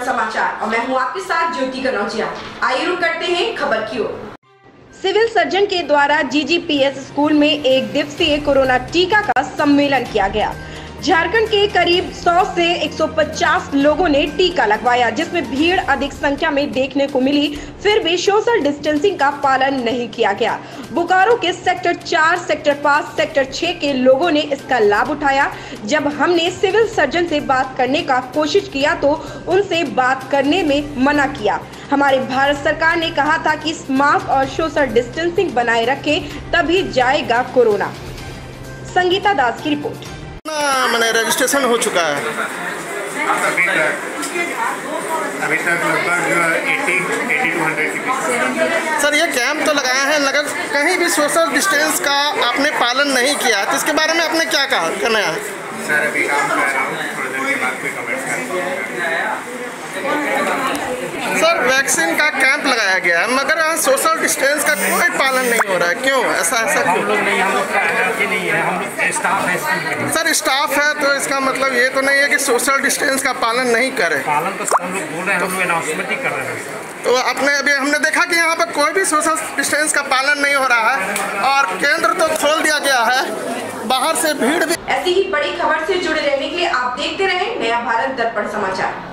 समाचार। और मैं हूँ आपके साथ ज्योति कनौजिया। आइए रुक करते हैं खबर की ओर। सिविल सर्जन के द्वारा जीजीपीएस स्कूल में एक दिवसीय कोरोना टीका का सम्मेलन किया गया। झारखंड के करीब 100 से 150 लोगों ने टीका लगवाया, जिसमें भीड़ अधिक संख्या में देखने को मिली। फिर भी सोशल डिस्टेंसिंग का पालन नहीं किया गया। बोकारो के सेक्टर चार सेक्टर 5, सेक्टर छह के लोगों ने इसका लाभ उठाया। जब हमने सिविल सर्जन से बात करने का कोशिश किया तो उनसे बात करने में मना किया। हमारे भारत सरकार ने कहा था कि मास्क और सोशल डिस्टेंसिंग बनाए रखें तभी जाएगा कोरोना। संगीता दास की रिपोर्ट। मैंने रजिस्ट्रेशन हो चुका है। अभी तक अभी तक लगभग सर ये कैंप तो लगाया है लगा कहीं भी सोशल डिस्टेंस का आपने पालन नहीं किया तो इसके बारे में आपने क्या कहा? कहना है सर अभी काम कर रहा हूँ थोड़ी देर के बाद कोई कमेंट कर सर वैक्सीन का लगाया गया है मगर यहाँ सोशल डिस्टेंस का कोई पालन नहीं हो रहा है। क्यों? ऐसा ऐसा क्यों? लोग नहीं हम लोग नहीं है हम लोग स्टाफ है सर स्टाफ है तो इसका मतलब ये तो नहीं है कि सोशल डिस्टेंस का पालन नहीं करे। पालन तो हम लोग बोल रहे हैं हम लोग अनाउंसमेंट ही कर रहे हैं। तो आपने अभी हमने देखा कि यहाँ पर कोई भी सोशल डिस्टेंस का पालन नहीं हो रहा है और केंद्र तो खोल दिया गया है। बाहर से भीड़ भी ऐसी ही बड़ी खबर से जुड़े रहने के लिए आप देखते रहें नया भारत दर्पण समाचार।